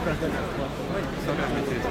Сорок метров.